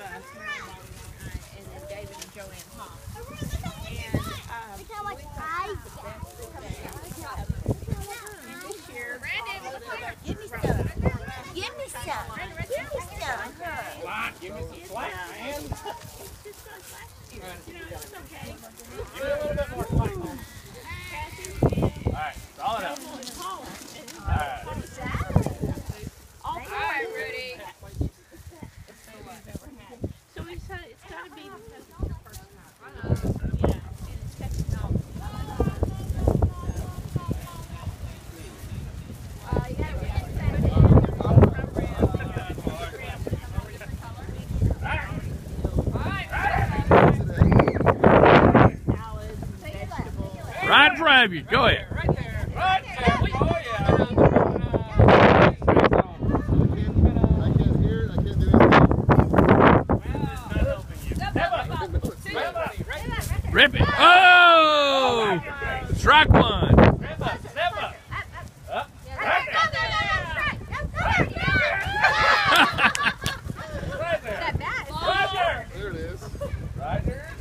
uh, and David and Joanne And um, give me. Give me. Give me. Give me some slack, man. You know, it's okay. Give me a little bit more slack. Right in front of you. Go ahead. Right there. Right there. Oh, yeah. Rip it. Oh! Strike one. Step up, step up. up. Right there. Right there. Right there. Right there. There it is. Right there.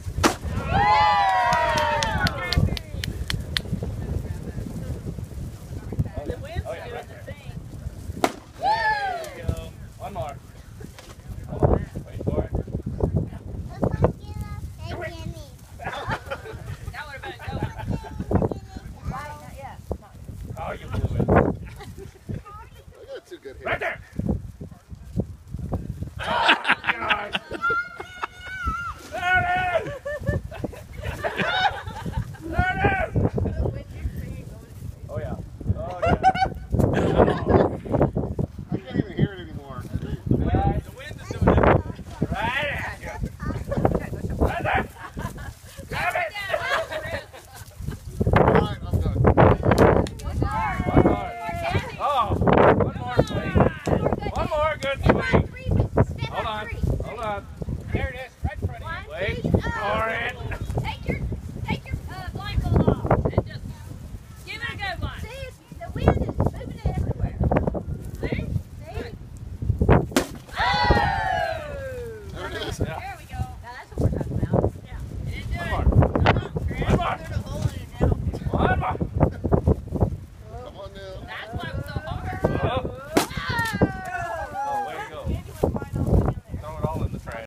Sorry.